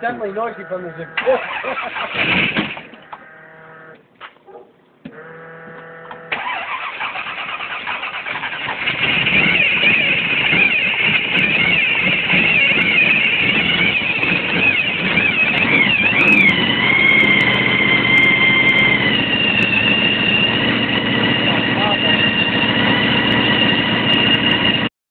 Definitely noisy from the zip.